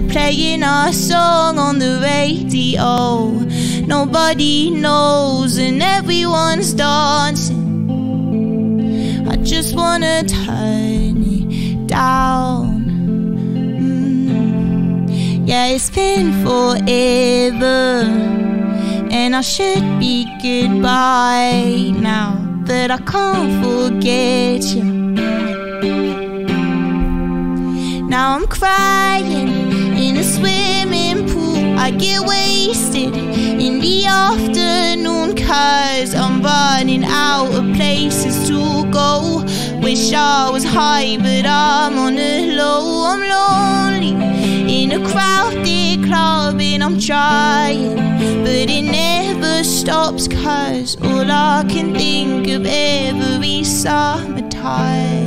They're playing our song on the radio. Nobody knows, and everyone's dancing. I just wanna turn it down. Mm. Yeah, it's been forever, and I should be goodbye now that I can't forget you. Now I'm crying I get wasted in the afternoon, cause I'm running out of places to go. Wish I was high, but I'm on the low. I'm lonely in a crowded club, and I'm trying, but it never stops, cause all I can think of every summertime.